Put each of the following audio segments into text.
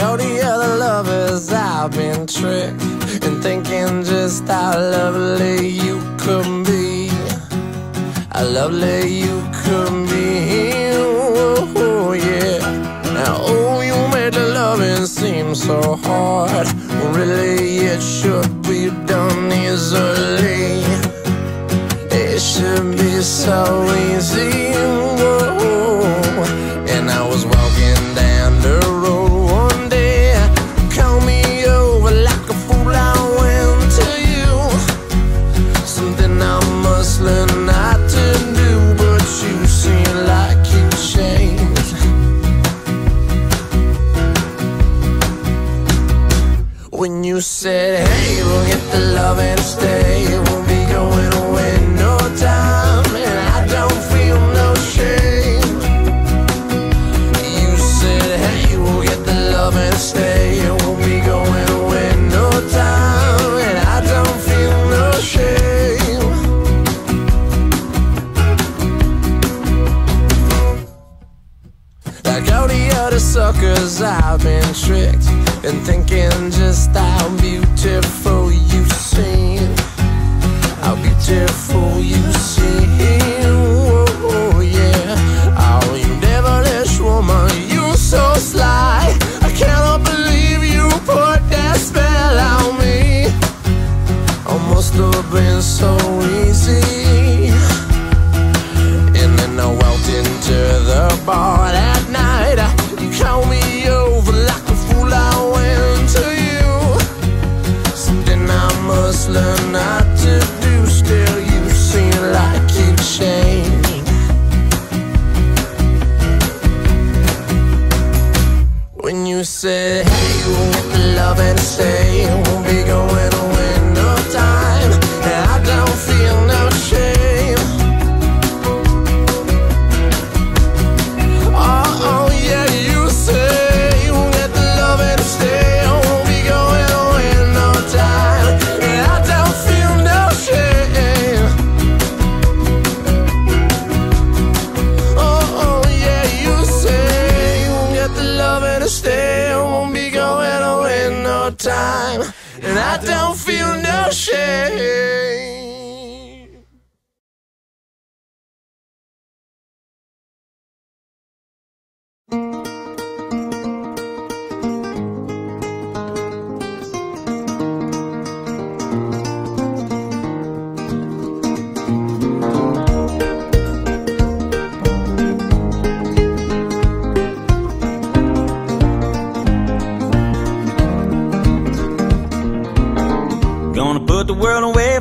All the other lovers, I've been tricked and thinking just how lovely you could be. How lovely you could be. Oh, yeah. Now, oh, you made the loving seem so hard. Really, it should be done easily. It should be so easy. Suckers, I've been tricked and thinking just how beautiful you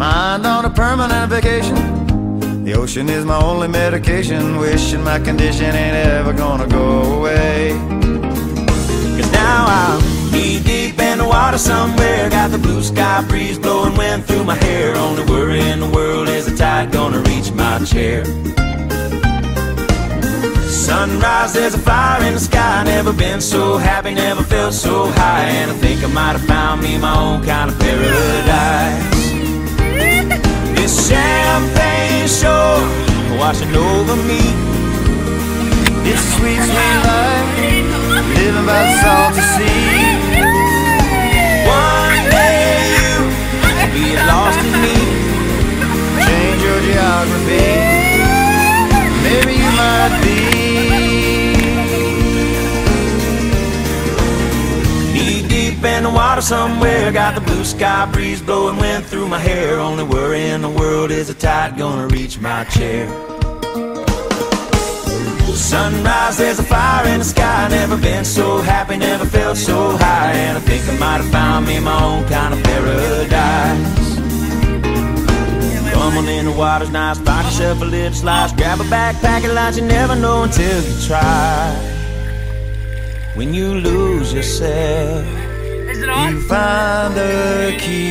Mind on a permanent vacation. The ocean is my only medication. Wishing my condition ain't ever gonna go away. Cause now I'm knee deep in the water somewhere. Got the blue sky breeze blowing wind through my hair. Only worry in the world is the tide gonna reach my chair. Sunrise, there's a fire in the sky. Never been so happy, never felt so high. And I think I might have found me my own kind of paradise. This champagne shore washing over me. A sweet, sweet life. Water somewhere. Got the blue sky breeze blowing wind through my hair. Only worry in the world is the tide gonna reach my chair. Sunrise, there's a fire in the sky. Never been so happy, never felt so high. And I think I might have found me my own kind of paradise. Come on in, the water's nice. Find yourself a little slice. Grab a backpack and lunch. You never know until you try. When you lose yourself, You find the key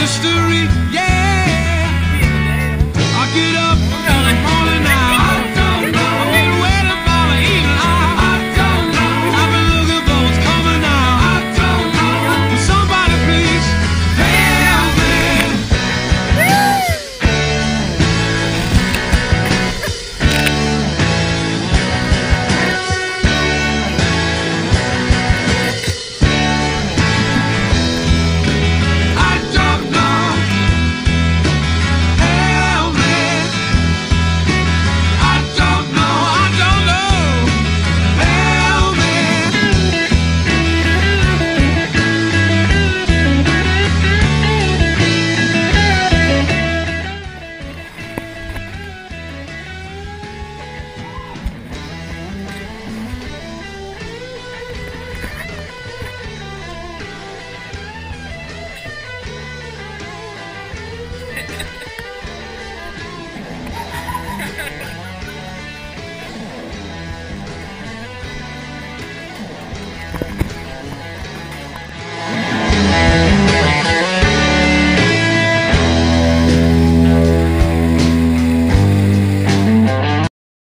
History, yeah. I get up in the morning.